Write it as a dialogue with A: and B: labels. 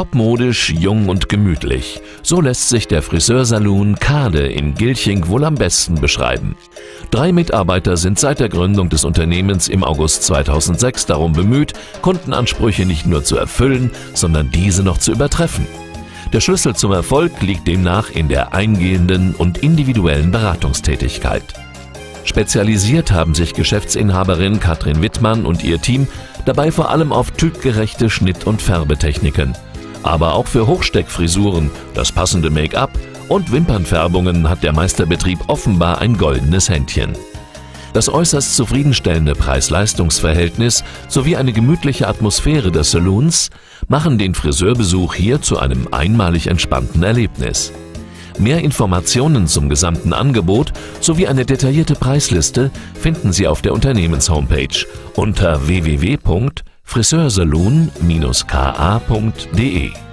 A: Topmodisch, jung und gemütlich. So lässt sich der Friseursalon Kade in Gilching wohl am besten beschreiben. Drei Mitarbeiter sind seit der Gründung des Unternehmens im August 2006 darum bemüht, Kundenansprüche nicht nur zu erfüllen, sondern diese noch zu übertreffen. Der Schlüssel zum Erfolg liegt demnach in der eingehenden und individuellen Beratungstätigkeit. Spezialisiert haben sich Geschäftsinhaberin Katrin Wittmann und ihr Team dabei vor allem auf typgerechte Schnitt- und Färbetechniken. Aber auch für Hochsteckfrisuren, das passende Make-up und Wimpernfärbungen hat der Meisterbetrieb offenbar ein goldenes Händchen. Das äußerst zufriedenstellende Preis-Leistungs-Verhältnis sowie eine gemütliche Atmosphäre des Saloons machen den Friseurbesuch hier zu einem einmalig entspannten Erlebnis. Mehr Informationen zum gesamten Angebot sowie eine detaillierte Preisliste finden Sie auf der Unternehmenshomepage unter www.friseursalon-ka.de.